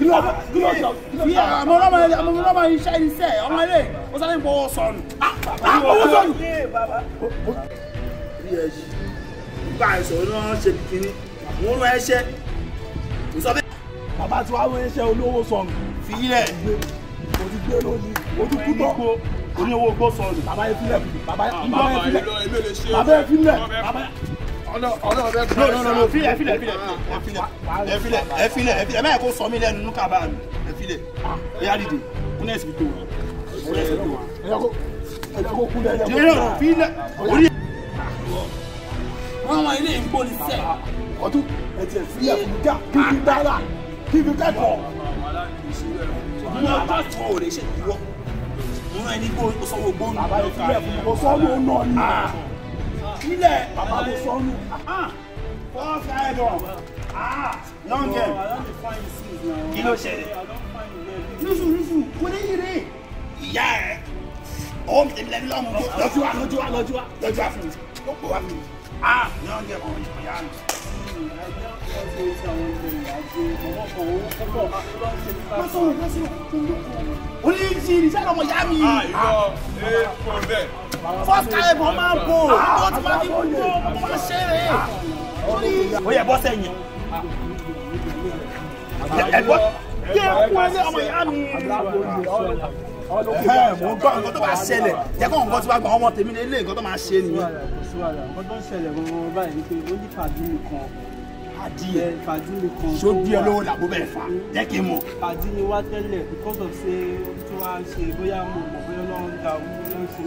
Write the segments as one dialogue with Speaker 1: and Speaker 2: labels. Speaker 1: kí ló kí ló sọ kí ló àmọ́ ọlọ́mọ ilé àmọ́ ọlọ́mọ iṣẹ́ iṣẹ́ ọmọ ilé ó sáré ń bọ́wọ́ sọnù.
Speaker 2: àbọ̀wọ́ sọnù.
Speaker 1: bí ẹ ṣe nípa ìṣòro náà ṣe kìíní wọ́n rán ẹṣẹ́ kò sọ bẹ́ẹ̀. bàbá tí wàá rán ẹṣẹ́ olówó sọnù. fi ilẹ̀ gbé ojú gbé lójú ojú kú tọ́ oní owó gbó sọnù. bàbá yẹn filẹ̀ bàbá yẹn filẹ̀ bàbá yẹn filẹ̀ bàbá yẹn filẹ̀ ọlọ́ọ̀bẹ tó ń sọ ẹfilẹ ẹfilẹ ẹfilẹ ẹfilẹ ẹfilẹ ẹfilẹ ẹ má yẹ kó sọ mí lẹ́nu nù kábàá mi ẹfilẹ ẹyà dìde kúnlẹ̀ sì tó wa kúnlẹ̀ sì tó wa. ẹyà kó ẹyà kó kúnlẹ̀ ẹyà kó kúnlẹ̀ orí. wọn wọn ilé ìgbó ni sẹ. ọdún ẹtì ẹfilẹ fún dá kíkí dára kíkí kẹ́kọ̀ọ́. mo kọ́ tó o lè ṣe ìwọ mo rán ẹni gbó sọ́wọ́ gbó nù. àbáyé fílẹ̀ fún mi kò sọ́wọ́ nù ọ̀nà. Ah sílẹ̀ bàbá mo sọ nù. four five one long game. kí ló ṣẹlẹ̀. lùsù lùsù kò ní yìrì. ìyá ẹ ọwọ́ mi tẹ̀lé lọ́mọ lọ́jú wa lọ́jú wa lọ́jú wa lọ́jú wa fún mi ó pè wá fún mi. long game ọ̀hún ìyá mi. Olè ń ṣe ìrìnsẹ́ lọ́mọ yá mi. Àìrọ̀ ah, èèpọ̀ bẹ́ẹ̀ first time wọ́n máa ń bò ó ti máa fi bò ó máa ṣe rè é. ó yẹ bọ́ sẹ́yìn. ẹ gbọ́ yẹ kó ẹlẹ́ ọmọ ìyá mi. mo gbọ́ nǹkan tó bá ṣẹlẹ̀ jẹ́ kó nǹkan tó bá gba ọmọ tèmi lé nǹkan tó máa ṣe nìyẹn. nǹkan tó ń ṣẹlẹ̀ gbọ́dọ̀ báyìí ni pé ó ní fàdúrà kan adìyẹ fàdúrà kan tó olówó làbó bẹ́ẹ̀ fà jẹ́ kí n mọ̀. fàdí wá tẹ́lẹ̀ because of say tí wàá ṣe bóyá mo mọ̀ bóyá ọlọ́run ta òun ló ń ṣe.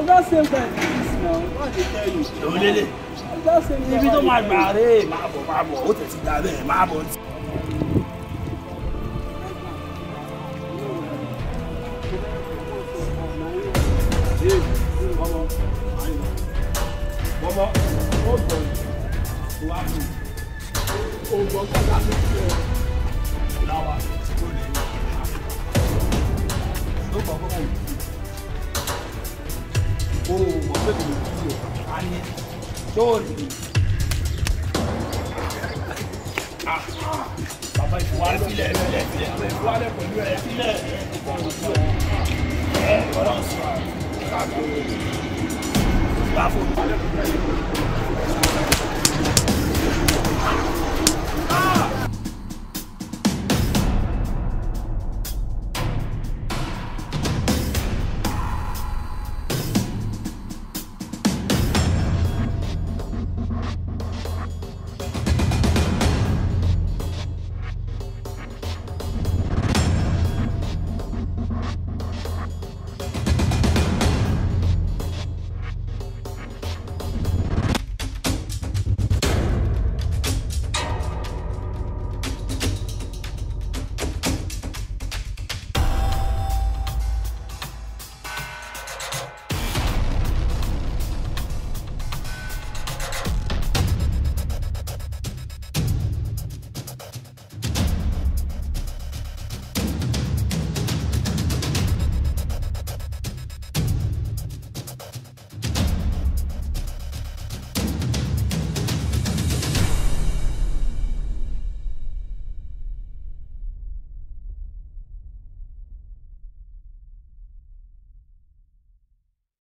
Speaker 1: I just saved by this now. What they tell you? Lolele. I just saved by Ibi tó máa gbà rè máa bọ̀ máa bọ̀ ó tẹ̀sí dá bẹ́ẹ̀ máa bọ̀ tí. Bọ́bọ́ ó bọ̀ tó Dori. Bàbá ìfowópamọ́ sílẹ̀ sílẹ̀ sílẹ̀ ìfowópamọ́ pẹ̀lú ẹ̀ sílẹ̀ ẹ̀ ọ̀rọ̀ sọ káàkiri ìgbà fún ìfowópamọ́ pẹ̀lú ẹ̀ sílẹ̀.